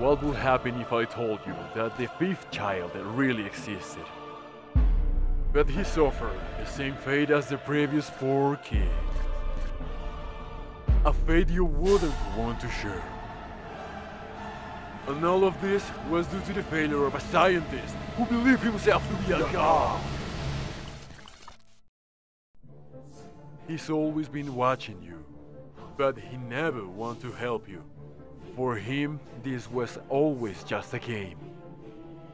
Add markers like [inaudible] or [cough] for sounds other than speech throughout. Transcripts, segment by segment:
what would happen if I told you that the fifth child really existed? But he suffered the same fate as the previous four kids. A fate you wouldn't want to share. And all of this was due to the failure of a scientist who believed himself to be a god. He's always been watching you, but he never wanted to help you. For him, this was always just a game.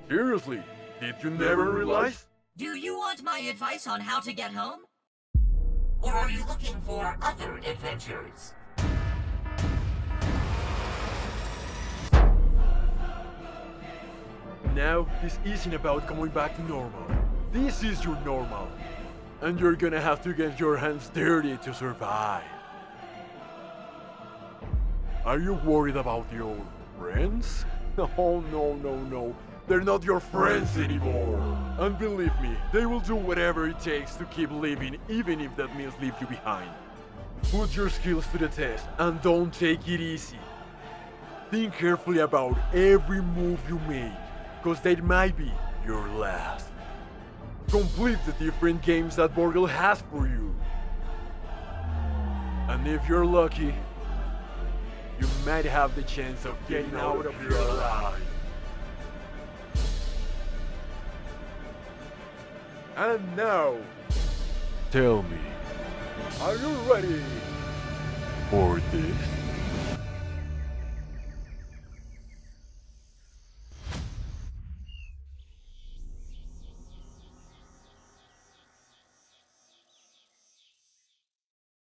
Seriously, did you never realize? Do you want my advice on how to get home? Or are you looking for other adventures? Now, this isn't about coming back to normal. This is your normal. And you're gonna have to get your hands dirty to survive. Are you worried about your friends? [laughs] Oh no, no, no. They're not your friends anymore. And believe me, they will do whatever it takes to keep living, even if that means leave you behind. Put your skills to the test and don't take it easy. Think carefully about every move you make, cause that might be your last. Complete the different games that BURGL has for you. And if you're lucky, you might have the chance of getting out of here alive. And now, tell me, are you ready for this?